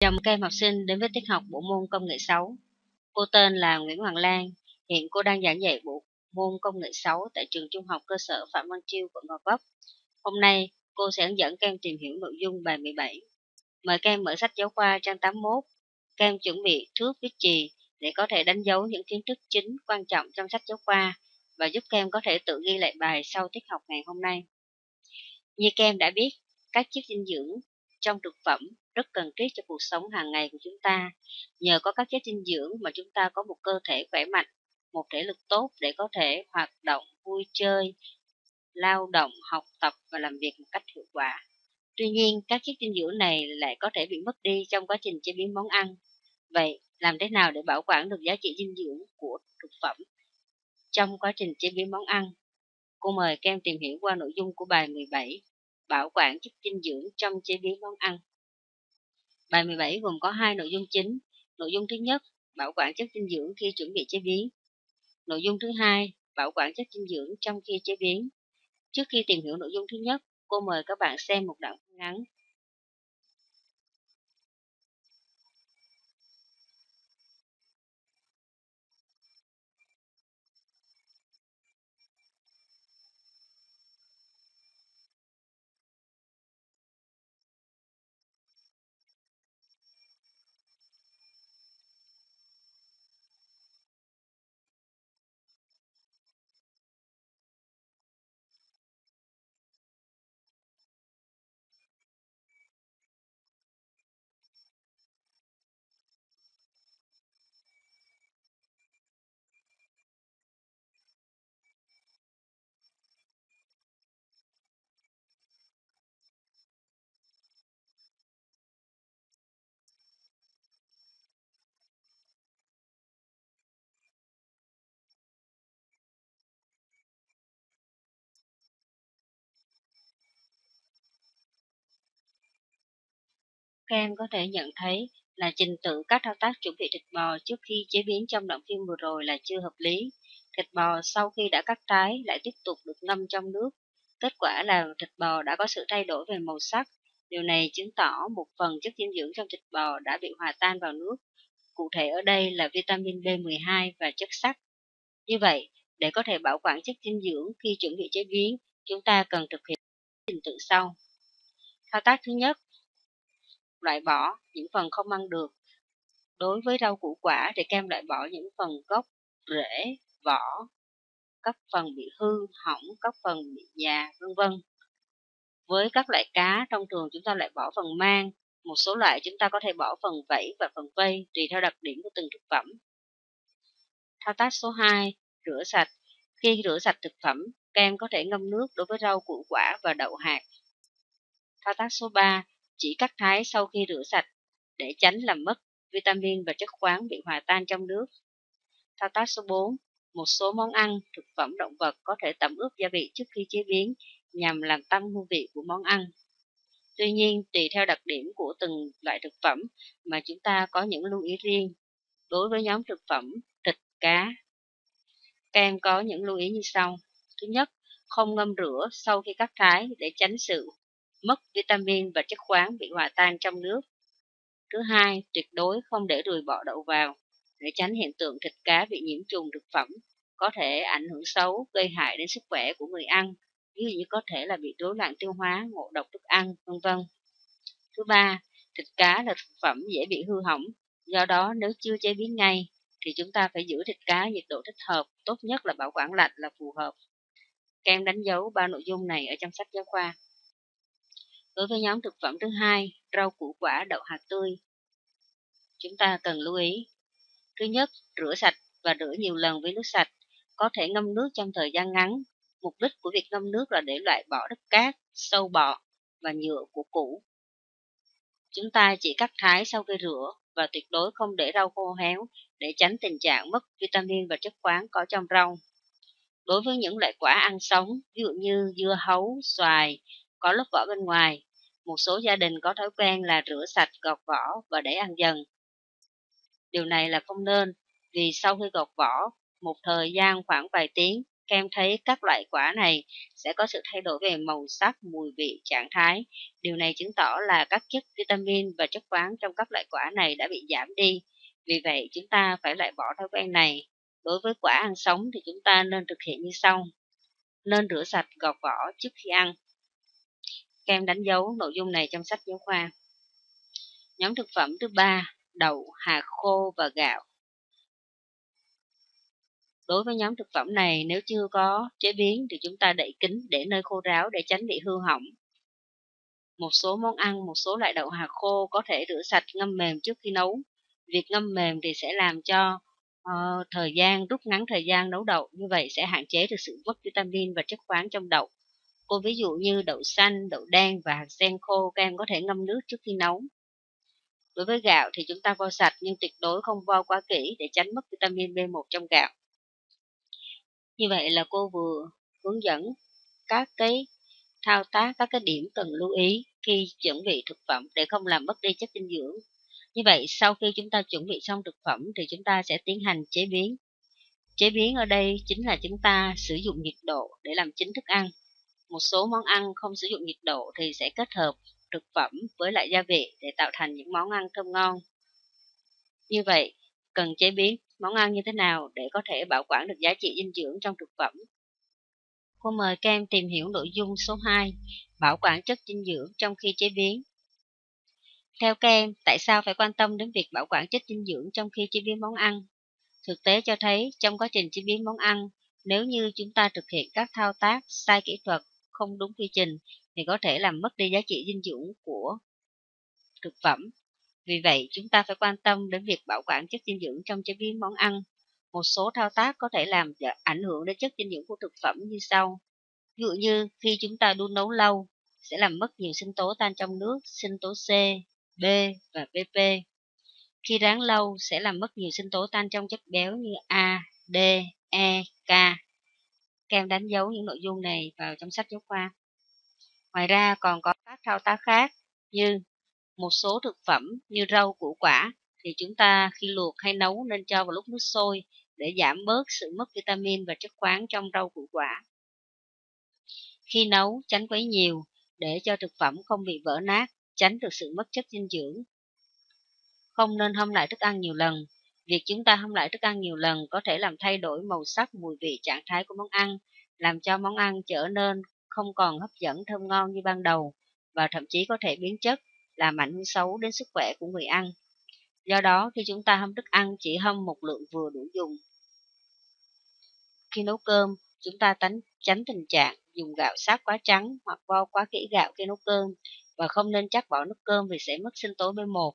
Dòng mừng các em học sinh đến với tiết học bộ môn công nghệ 6. Cô tên là Nguyễn Hoàng Lan, hiện cô đang giảng dạy bộ môn công nghệ 6 tại trường trung học cơ sở Phạm Văn Chiêu, quận Gò Vấp. Hôm nay, cô sẽ hướng dẫn các em tìm hiểu nội dung bài 17. Mời các em mở sách giáo khoa trang 81. Các em chuẩn bị thước viết chì để có thể đánh dấu những kiến thức chính quan trọng trong sách giáo khoa và giúp các em có thể tự ghi lại bài sau tiết học ngày hôm nay. Như các em đã biết, các chất dinh dưỡng trong thực phẩm rất cần thiết cho cuộc sống hàng ngày của chúng ta. Nhờ có các chất dinh dưỡng mà chúng ta có một cơ thể khỏe mạnh, một thể lực tốt để có thể hoạt động, vui chơi, lao động, học tập và làm việc một cách hiệu quả. Tuy nhiên, các chất dinh dưỡng này lại có thể bị mất đi trong quá trình chế biến món ăn. Vậy, làm thế nào để bảo quản được giá trị dinh dưỡng của thực phẩm trong quá trình chế biến món ăn? Cô mời các em tìm hiểu qua nội dung của bài 17 bảo quản chất dinh dưỡng trong chế biến món ăn. Bài 17 gồm có hai nội dung chính. Nội dung thứ nhất, bảo quản chất dinh dưỡng khi chuẩn bị chế biến. Nội dung thứ hai, bảo quản chất dinh dưỡng trong khi chế biến. Trước khi tìm hiểu nội dung thứ nhất, cô mời các bạn xem một đoạn ngắn Các em có thể nhận thấy là trình tự các thao tác chuẩn bị thịt bò trước khi chế biến trong đoạn phim vừa rồi là chưa hợp lý. Thịt bò sau khi đã cắt trái lại tiếp tục được ngâm trong nước. Kết quả là thịt bò đã có sự thay đổi về màu sắc. Điều này chứng tỏ một phần chất dinh dưỡng trong thịt bò đã bị hòa tan vào nước. Cụ thể ở đây là vitamin B12 và chất sắt. Như vậy, để có thể bảo quản chất dinh dưỡng khi chuẩn bị chế biến, chúng ta cần thực hiện trình tự sau. Thao tác thứ nhất, loại bỏ những phần không ăn được. Đối với rau củ quả thì kem loại bỏ những phần gốc, rễ, vỏ, các phần bị hư, hỏng, các phần bị già, vân vân. Với các loại cá, thông thường chúng ta lại bỏ phần mang, một số loại chúng ta có thể bỏ phần vảy và phần vây tùy theo đặc điểm của từng thực phẩm. Thao tác số 2, rửa sạch. Khi rửa sạch thực phẩm, kem có thể ngâm nước đối với rau củ quả và đậu hạt. Thao tác số 3, chỉ cắt thái sau khi rửa sạch để tránh làm mất vitamin và chất khoáng bị hòa tan trong nước. Thao tác số 4. Một số món ăn, thực phẩm động vật có thể tẩm ướp gia vị trước khi chế biến nhằm làm tăng hương vị của món ăn. Tuy nhiên, tùy theo đặc điểm của từng loại thực phẩm mà chúng ta có những lưu ý riêng. Đối với nhóm thực phẩm thịt, cá, các em có những lưu ý như sau. Thứ nhất, không ngâm rửa sau khi cắt thái để tránh sự mất vitamin và chất khoáng bị hòa tan trong nước. Thứ hai, tuyệt đối không để ruồi bọ đậu vào để tránh hiện tượng thịt cá bị nhiễm trùng thực phẩm có thể ảnh hưởng xấu gây hại đến sức khỏe của người ăn, ví dụ như có thể là bị rối loạn tiêu hóa, ngộ độc thức ăn, vân vân. Thứ ba, thịt cá là thực phẩm dễ bị hư hỏng, do đó nếu chưa chế biến ngay thì chúng ta phải giữ thịt cá nhiệt độ thích hợp, tốt nhất là bảo quản lạnh là phù hợp. Kem đánh dấu ba nội dung này ở trong sách giáo khoa. Đối với nhóm thực phẩm thứ hai, rau củ quả đậu hạt tươi, chúng ta cần lưu ý. Thứ nhất, rửa sạch và rửa nhiều lần với nước sạch, có thể ngâm nước trong thời gian ngắn. Mục đích của việc ngâm nước là để loại bỏ đất cát, sâu bọ và nhựa của củ. Chúng ta chỉ cắt thái sau khi rửa và tuyệt đối không để rau khô héo để tránh tình trạng mất vitamin và chất khoáng có trong rau. Đối với những loại quả ăn sống, ví dụ như dưa hấu, xoài, có lớp vỏ bên ngoài. Một số gia đình có thói quen là rửa sạch, gọt vỏ và để ăn dần. Điều này là không nên, vì sau khi gọt vỏ, một thời gian khoảng vài tiếng, kem thấy các loại quả này sẽ có sự thay đổi về màu sắc, mùi vị, trạng thái. Điều này chứng tỏ là các chất vitamin và chất khoáng trong các loại quả này đã bị giảm đi. Vì vậy, chúng ta phải loại bỏ thói quen này. Đối với quả ăn sống thì chúng ta nên thực hiện như sau. Nên rửa sạch gọt vỏ trước khi ăn. Em đánh dấu nội dung này trong sách giáo khoa. Nhóm thực phẩm thứ ba, đậu, hạt khô và gạo. Đối với nhóm thực phẩm này, nếu chưa có chế biến thì chúng ta đậy kín để nơi khô ráo để tránh bị hư hỏng. Một số món ăn, một số loại đậu hạt khô có thể rửa sạch ngâm mềm trước khi nấu. Việc ngâm mềm thì sẽ làm cho uh, thời gian rút ngắn thời gian nấu đậu, như vậy sẽ hạn chế được sự mất vitamin và chất khoáng trong đậu. Cô ví dụ như đậu xanh, đậu đen và hạt sen khô các em có thể ngâm nước trước khi nấu. Đối với gạo thì chúng ta vo sạch nhưng tuyệt đối không vo quá kỹ để tránh mất vitamin B1 trong gạo. Như vậy là cô vừa hướng dẫn các cái thao tác, các cái điểm cần lưu ý khi chuẩn bị thực phẩm để không làm mất đi chất dinh dưỡng. Như vậy sau khi chúng ta chuẩn bị xong thực phẩm thì chúng ta sẽ tiến hành chế biến. Chế biến ở đây chính là chúng ta sử dụng nhiệt độ để làm chính thức ăn. Một số món ăn không sử dụng nhiệt độ thì sẽ kết hợp thực phẩm với lại gia vị để tạo thành những món ăn thơm ngon. Như vậy, cần chế biến món ăn như thế nào để có thể bảo quản được giá trị dinh dưỡng trong thực phẩm. Cô mời các em tìm hiểu nội dung số 2, bảo quản chất dinh dưỡng trong khi chế biến. Theo các em, tại sao phải quan tâm đến việc bảo quản chất dinh dưỡng trong khi chế biến món ăn? Thực tế cho thấy trong quá trình chế biến món ăn, nếu như chúng ta thực hiện các thao tác sai kỹ thuật, không đúng quy trình thì có thể làm mất đi giá trị dinh dưỡng của thực phẩm. Vì vậy, chúng ta phải quan tâm đến việc bảo quản chất dinh dưỡng trong chế biến món ăn. Một số thao tác có thể làm ảnh hưởng đến chất dinh dưỡng của thực phẩm như sau. Ví dụ như khi chúng ta đun nấu lâu, sẽ làm mất nhiều sinh tố tan trong nước, sinh tố C, B và PP. Khi rán lâu sẽ làm mất nhiều sinh tố tan trong chất béo như A, D, E, K. Các em đánh dấu những nội dung này vào trong sách giáo khoa. Ngoài ra còn có các thao tác khác như một số thực phẩm như rau củ quả thì chúng ta khi luộc hay nấu nên cho vào lúc nước sôi để giảm bớt sự mất vitamin và chất khoáng trong rau củ quả. Khi nấu, tránh quấy nhiều để cho thực phẩm không bị vỡ nát, tránh được sự mất chất dinh dưỡng. Không nên hâm lại thức ăn nhiều lần. Việc chúng ta hâm lại thức ăn nhiều lần có thể làm thay đổi màu sắc, mùi vị, trạng thái của món ăn, làm cho món ăn trở nên không còn hấp dẫn thơm ngon như ban đầu và thậm chí có thể biến chất, làm ảnh hưởng xấu đến sức khỏe của người ăn. Do đó, khi chúng ta hâm thức ăn chỉ hâm một lượng vừa đủ dùng. Khi nấu cơm, chúng ta tránh, tránh tình trạng dùng gạo sát quá trắng hoặc vo quá kỹ gạo khi nấu cơm và không nên chắc bỏ nước cơm vì sẽ mất sinh tố B1.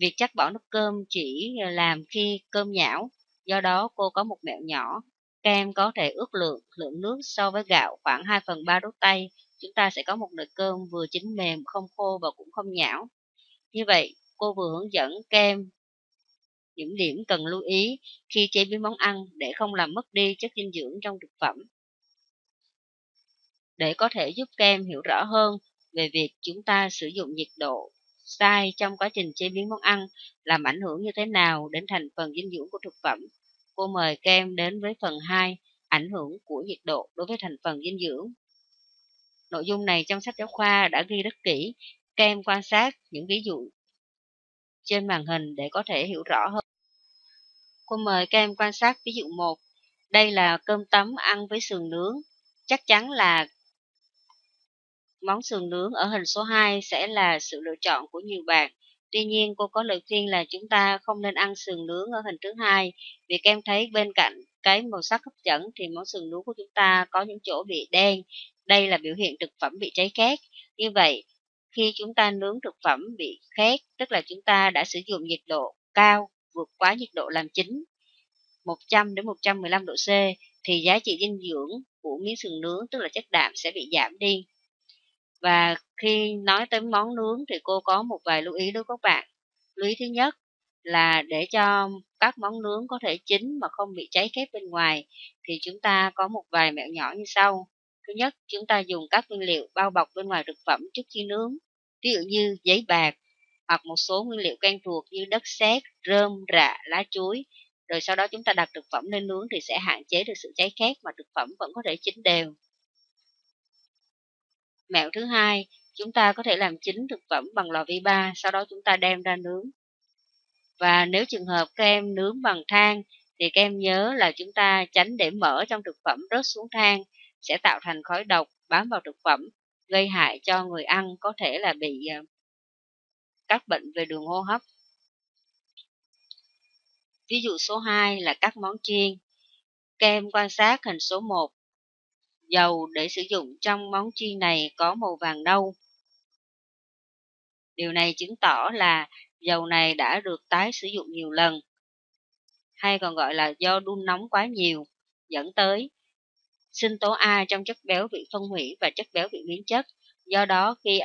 Việc chắc bỏ nắp cơm chỉ làm khi cơm nhão, do đó cô có một mẹo nhỏ Kem có thể ước lượng lượng nước so với gạo khoảng 2 phần 3 đốt tay. Chúng ta sẽ có một nồi cơm vừa chín mềm, không khô và cũng không nhão. Như vậy, cô vừa hướng dẫn kem những điểm cần lưu ý khi chế biến món ăn để không làm mất đi chất dinh dưỡng trong thực phẩm. Để có thể giúp kem hiểu rõ hơn về việc chúng ta sử dụng nhiệt độ sai trong quá trình chế biến món ăn làm ảnh hưởng như thế nào đến thành phần dinh dưỡng của thực phẩm cô mời kem đến với phần 2, ảnh hưởng của nhiệt độ đối với thành phần dinh dưỡng. Nội dung này trong sách giáo khoa đã ghi rất kỹ, kem quan sát những ví dụ trên màn hình để có thể hiểu rõ hơn. Cô mời kem quan sát ví dụ 1. Đây là cơm tấm ăn với sườn nướng. Chắc chắn là món sườn nướng ở hình số 2 sẽ là sự lựa chọn của nhiều bạn. Tuy nhiên, cô có lời khuyên là chúng ta không nên ăn sườn nướng ở hình thứ hai, vì em thấy bên cạnh cái màu sắc hấp dẫn thì món sườn nướng của chúng ta có những chỗ bị đen. Đây là biểu hiện thực phẩm bị cháy khét. Như vậy, khi chúng ta nướng thực phẩm bị khét, tức là chúng ta đã sử dụng nhiệt độ cao, vượt quá nhiệt độ làm chín 100 đến 115 độ C, thì giá trị dinh dưỡng của miếng sườn nướng, tức là chất đạm sẽ bị giảm đi. Và khi nói tới món nướng thì cô có một vài lưu ý đối với các bạn. Lưu ý thứ nhất là để cho các món nướng có thể chín mà không bị cháy khét bên ngoài thì chúng ta có một vài mẹo nhỏ như sau. Thứ nhất, chúng ta dùng các nguyên liệu bao bọc bên ngoài thực phẩm trước khi nướng, ví dụ như giấy bạc hoặc một số nguyên liệu quen thuộc như đất sét, rơm, rạ, lá chuối rồi sau đó chúng ta đặt thực phẩm lên nướng thì sẽ hạn chế được sự cháy khét mà thực phẩm vẫn có thể chín đều. Mẹo thứ hai, chúng ta có thể làm chín thực phẩm bằng lò vi ba, sau đó chúng ta đem ra nướng. Và nếu trường hợp các em nướng bằng than thì các em nhớ là chúng ta tránh để mỡ trong thực phẩm rớt xuống than sẽ tạo thành khói độc bám vào thực phẩm, gây hại cho người ăn có thể là bị ờ, các bệnh về đường hô hấp. Ví dụ số 2 là các món chiên. các em quan sát hình số 1. Dầu để sử dụng trong món chiên này có màu vàng nâu. Điều này chứng tỏ là dầu này đã được tái sử dụng nhiều lần, hay còn gọi là do đun nóng quá nhiều, dẫn tới sinh tố A trong chất béo bị phân hủy và chất béo bị biến chất. Do đó khi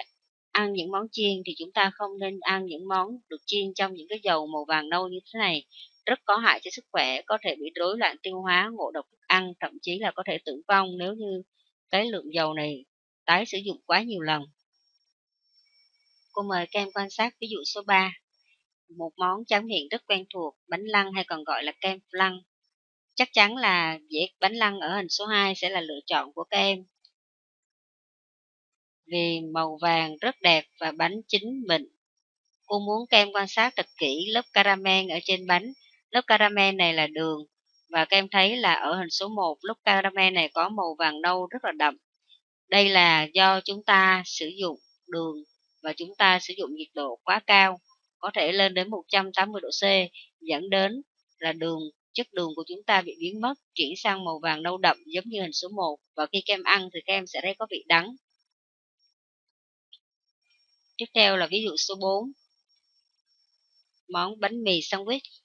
ăn những món chiên thì chúng ta không nên ăn những món được chiên trong những cái dầu màu vàng nâu như thế này. Rất có hại cho sức khỏe, có thể bị rối loạn tiêu hóa, ngộ độc thức ăn, thậm chí là có thể tử vong nếu như cái lượng dầu này tái sử dụng quá nhiều lần. Cô mời các em quan sát ví dụ số 3. Một món tráng miệng rất quen thuộc, bánh lăng hay còn gọi là kem lăng. Chắc chắn là dĩa bánh lăng ở hình số 2 sẽ là lựa chọn của các em. Vì màu vàng rất đẹp và bánh chín mịn. Cô muốn các em quan sát thật kỹ lớp caramel ở trên bánh. Lớp caramel này là đường. Và các em thấy là ở hình số 1, lớp caramel này có màu vàng nâu rất là đậm. Đây là do chúng ta sử dụng đường và chúng ta sử dụng nhiệt độ quá cao, có thể lên đến 180 độ C, dẫn đến là đường chất đường của chúng ta bị biến mất, chuyển sang màu vàng nâu đậm giống như hình số 1 và khi kem ăn thì kem sẽ thấy có vị đắng. Tiếp theo là ví dụ số 4. Món bánh mì sandwich.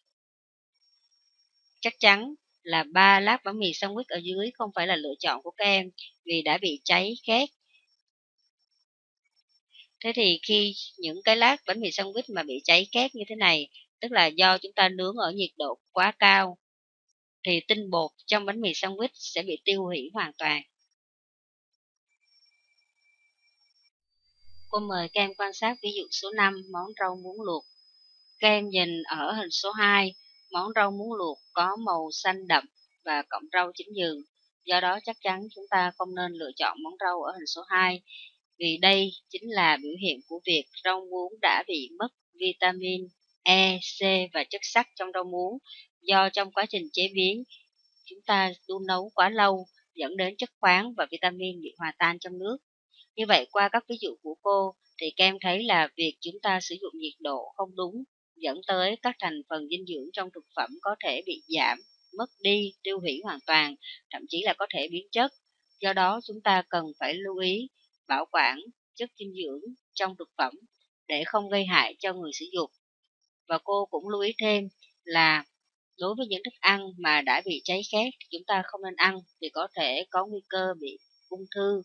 Chắc chắn là ba lát bánh mì sandwich ở dưới không phải là lựa chọn của các em vì đã bị cháy khét Thế thì khi những cái lát bánh mì sandwich mà bị cháy khét như thế này, tức là do chúng ta nướng ở nhiệt độ quá cao, thì tinh bột trong bánh mì sandwich sẽ bị tiêu hủy hoàn toàn. Cô mời các em quan sát ví dụ số 5, món rau muống luộc. Các em nhìn ở hình số 2, món rau muống luộc có màu xanh đậm và cọng rau chín nhừ. Do đó chắc chắn chúng ta không nên lựa chọn món rau ở hình số 2 vì đây chính là biểu hiện của việc rau muống đã bị mất vitamin E, C và chất sắt trong rau muống do trong quá trình chế biến chúng ta đun nấu quá lâu dẫn đến chất khoáng và vitamin bị hòa tan trong nước. Như vậy qua các ví dụ của cô thì các em thấy là việc chúng ta sử dụng nhiệt độ không đúng dẫn tới các thành phần dinh dưỡng trong thực phẩm có thể bị giảm, mất đi, tiêu hủy hoàn toàn, thậm chí là có thể biến chất. Do đó chúng ta cần phải lưu ý bảo quản chất dinh dưỡng trong thực phẩm để không gây hại cho người sử dụng. Và cô cũng lưu ý thêm là đối với những thức ăn mà đã bị cháy khét thì chúng ta không nên ăn vì có thể có nguy cơ bị ung thư.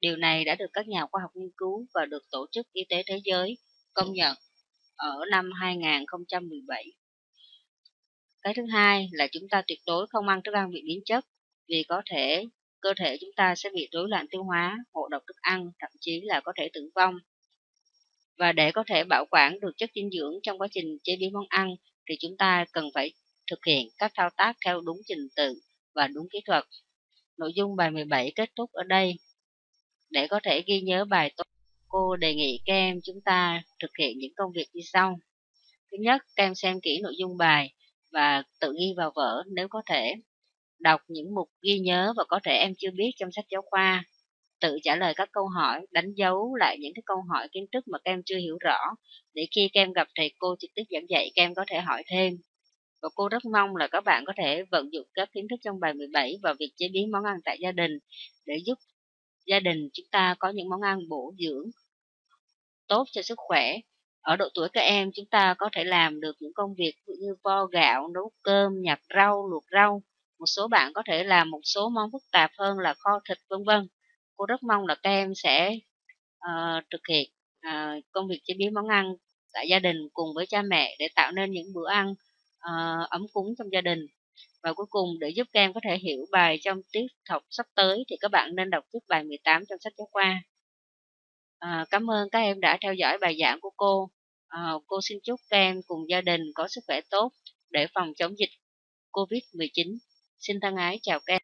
Điều này đã được các nhà khoa học nghiên cứu và được Tổ chức Y tế Thế giới công nhận ở năm 2017. Cái thứ hai là chúng ta tuyệt đối không ăn thức ăn bị biến chất vì có thể cơ thể chúng ta sẽ bị rối loạn tiêu hóa, ngộ độc thức ăn, thậm chí là có thể tử vong. Và để có thể bảo quản được chất dinh dưỡng trong quá trình chế biến món ăn thì chúng ta cần phải thực hiện các thao tác theo đúng trình tự và đúng kỹ thuật. Nội dung bài 17 kết thúc ở đây. Để có thể ghi nhớ bài tốt, cô đề nghị các em chúng ta thực hiện những công việc như sau. Thứ nhất, các em xem kỹ nội dung bài và tự ghi vào vở nếu có thể đọc những mục ghi nhớ và có thể em chưa biết trong sách giáo khoa, tự trả lời các câu hỏi, đánh dấu lại những cái câu hỏi kiến thức mà các em chưa hiểu rõ, để khi các em gặp thầy cô trực tiếp giảng dạy các em có thể hỏi thêm. Và cô rất mong là các bạn có thể vận dụng các kiến thức trong bài 17 vào việc chế biến món ăn tại gia đình để giúp gia đình chúng ta có những món ăn bổ dưỡng tốt cho sức khỏe. Ở độ tuổi các em chúng ta có thể làm được những công việc như vo gạo, nấu cơm, nhặt rau, luộc rau một số bạn có thể làm một số món phức tạp hơn là kho thịt vân vân. Cô rất mong là các em sẽ uh, thực hiện uh, công việc chế biến món ăn tại gia đình cùng với cha mẹ để tạo nên những bữa ăn uh, ấm cúng trong gia đình. Và cuối cùng để giúp các em có thể hiểu bài trong tiết học sắp tới thì các bạn nên đọc tiếp bài 18 trong sách giáo khoa. À, cảm ơn các em đã theo dõi bài giảng của cô. À, cô xin chúc các em cùng gia đình có sức khỏe tốt để phòng chống dịch COVID-19. Xin thân ái chào các em